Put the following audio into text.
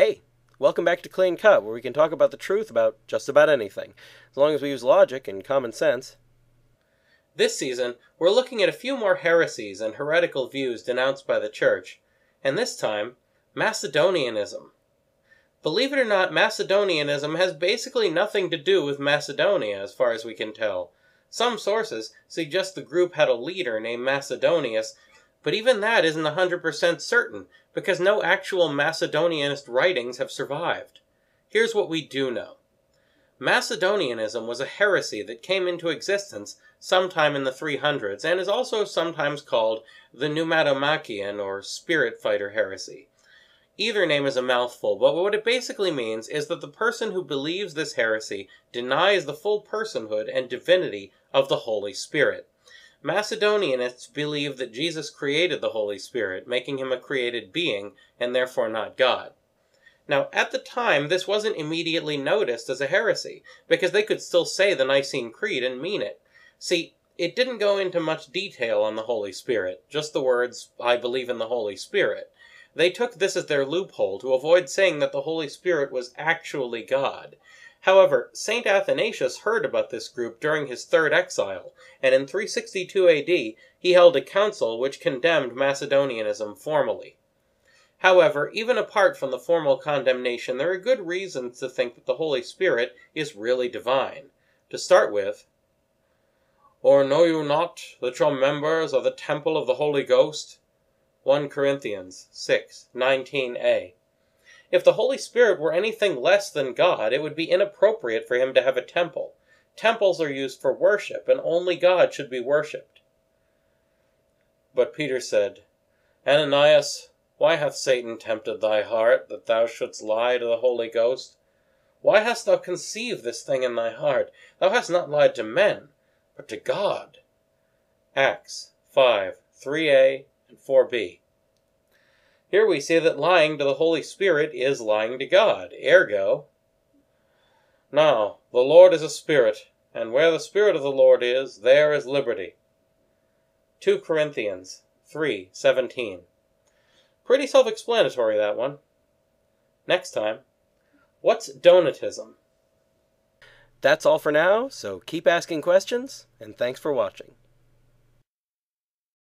Hey, welcome back to Clean Cut, where we can talk about the truth about just about anything, as long as we use logic and common sense. This season, we're looking at a few more heresies and heretical views denounced by the Church, and this time, Macedonianism. Believe it or not, Macedonianism has basically nothing to do with Macedonia, as far as we can tell. Some sources suggest the group had a leader named Macedonius, but even that isn't 100% certain, because no actual Macedonianist writings have survived. Here's what we do know. Macedonianism was a heresy that came into existence sometime in the 300s and is also sometimes called the Pneumatomachian or Spirit Fighter heresy. Either name is a mouthful, but what it basically means is that the person who believes this heresy denies the full personhood and divinity of the Holy Spirit. Macedonianists believe that Jesus created the Holy Spirit, making him a created being, and therefore not God. Now, at the time, this wasn't immediately noticed as a heresy, because they could still say the Nicene Creed and mean it. See, it didn't go into much detail on the Holy Spirit, just the words, I believe in the Holy Spirit. They took this as their loophole to avoid saying that the Holy Spirit was actually God. However, St. Athanasius heard about this group during his third exile, and in 362 AD he held a council which condemned Macedonianism formally. However, even apart from the formal condemnation, there are good reasons to think that the Holy Spirit is really divine. To start with, Or know you not that your members are the temple of the Holy Ghost? 1 Corinthians 6, 19a. If the Holy Spirit were anything less than God, it would be inappropriate for him to have a temple. Temples are used for worship, and only God should be worshipped. But Peter said, Ananias, why hath Satan tempted thy heart, that thou shouldst lie to the Holy Ghost? Why hast thou conceived this thing in thy heart? Thou hast not lied to men, but to God. Acts 5, 3a and 4b. Here we see that lying to the Holy Spirit is lying to God. Ergo, Now, the Lord is a Spirit, and where the Spirit of the Lord is, there is liberty. 2 Corinthians 3:17. Pretty self-explanatory that one. Next time, what's Donatism? That's all for now, so keep asking questions, and thanks for watching.